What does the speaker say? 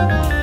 Bye.